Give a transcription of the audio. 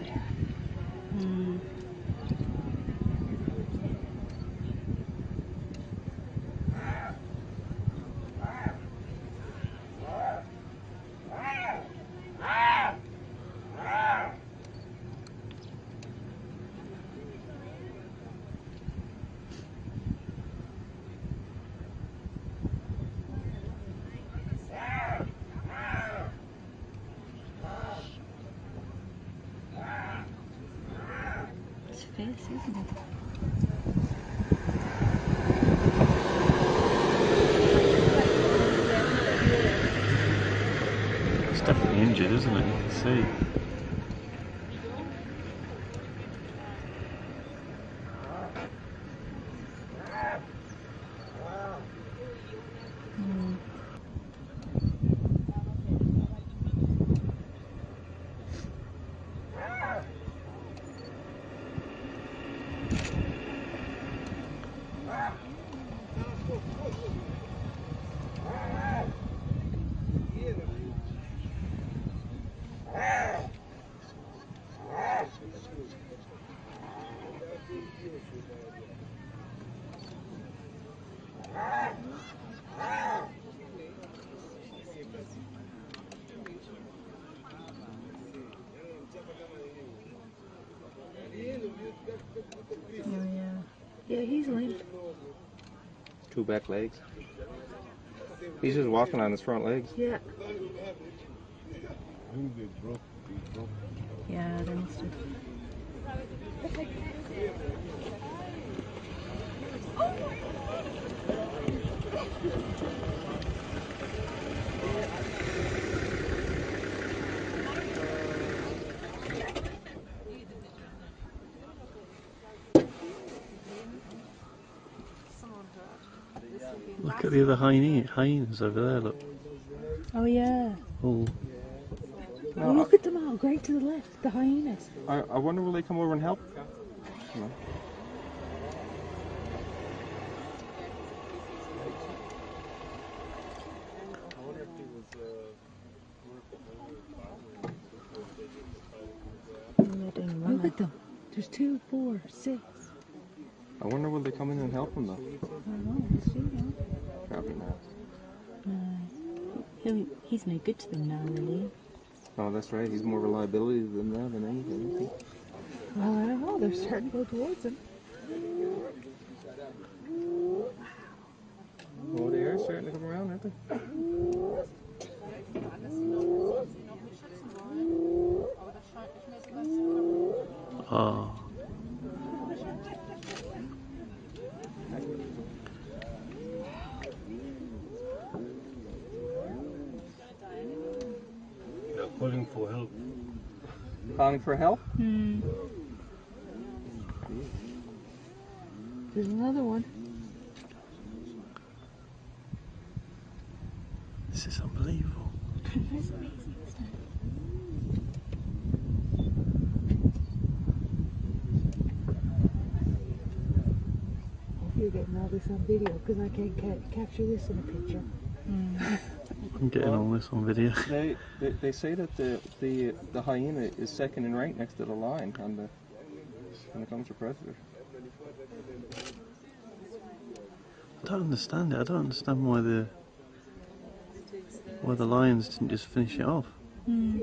there. Isn't it? It's definitely injured, isn't it? You can see. Hmm. Oh yeah. Yeah, he's limp. Two back legs. He's just walking on his front legs. Yeah. Yeah, they must have. Look at the other hyena, hyenas over there. Look. Oh yeah. Oh, Oh, look at them all, great to the left, the hyenas. I, I wonder will they come over and help? No. Look at them. There's two, four, six. I wonder will they come in and help him though? I don't know. We'll see now. Probably not. Uh, he'll, he's no good to them now, really. Oh, that's right. He's more of than liability to them than anything. isn't he? Well, I don't know. They're starting to go towards him. Oh, they are starting to come around, aren't they? oh. Calling for help. Calling for help? Hmm. There's another one. This is unbelievable. Hope you're getting all this on video because I can't ca- capture this in a picture. I'm getting all this on video. They, they they say that the the the hyena is second in rank next to the lion on the when it comes to predators. I don't understand it. I don't understand why the why the lions didn't just finish it off. Hmm.